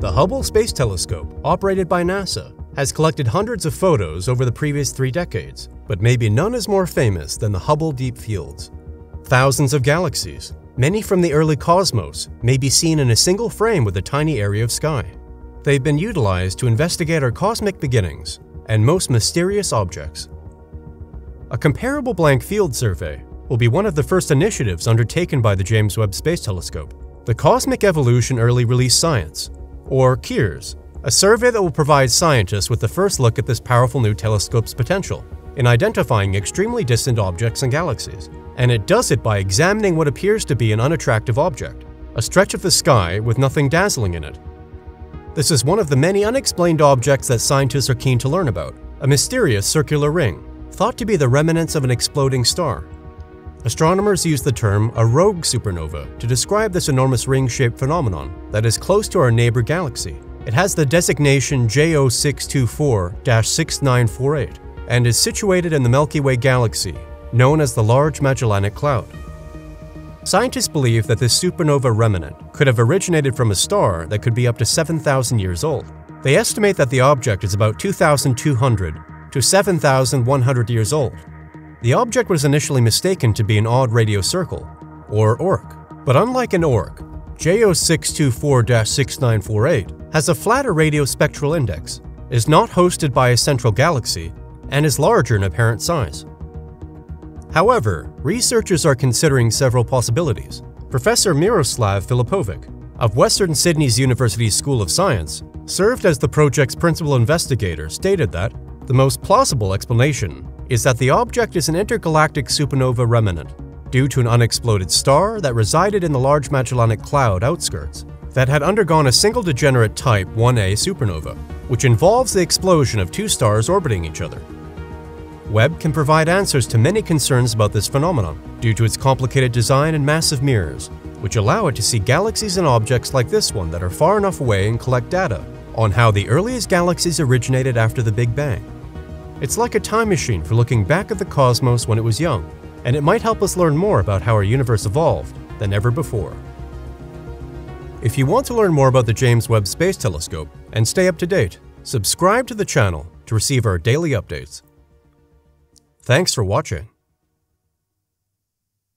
The Hubble Space Telescope, operated by NASA, has collected hundreds of photos over the previous three decades, but maybe none is more famous than the Hubble Deep Fields. Thousands of galaxies, many from the early cosmos, may be seen in a single frame with a tiny area of sky. They've been utilized to investigate our cosmic beginnings and most mysterious objects. A comparable blank field survey will be one of the first initiatives undertaken by the James Webb Space Telescope. The Cosmic Evolution Early Release Science or CEERS, a survey that will provide scientists with the first look at this powerful new telescope's potential in identifying extremely distant objects and galaxies. And it does it by examining what appears to be an unattractive object, a stretch of the sky with nothing dazzling in it. This is one of the many unexplained objects that scientists are keen to learn about, a mysterious circular ring, thought to be the remnants of an exploding star. Astronomers use the term a rogue supernova to describe this enormous ring-shaped phenomenon that is close to our neighbor galaxy. It has the designation J0624-6948 and is situated in the Milky Way galaxy, known as the Large Magellanic Cloud. Scientists believe that this supernova remnant could have originated from a star that could be up to 7,000 years old. They estimate that the object is about 2,200 to 7,100 years old the object was initially mistaken to be an odd radio circle, or ORC. But unlike an ORC, J0624-6948 has a flatter radio spectral index, is not hosted by a central galaxy, and is larger in apparent size. However, researchers are considering several possibilities. Professor Miroslav Filipovic of Western Sydney's University School of Science served as the project's principal investigator stated that the most plausible explanation is that the object is an intergalactic supernova remnant due to an unexploded star that resided in the Large Magellanic Cloud outskirts that had undergone a single degenerate Type 1a supernova, which involves the explosion of two stars orbiting each other. Webb can provide answers to many concerns about this phenomenon due to its complicated design and massive mirrors, which allow it to see galaxies and objects like this one that are far enough away and collect data on how the earliest galaxies originated after the Big Bang. It's like a time machine for looking back at the cosmos when it was young, and it might help us learn more about how our universe evolved than ever before. If you want to learn more about the James Webb Space Telescope and stay up to date, subscribe to the channel to receive our daily updates. Thanks for watching.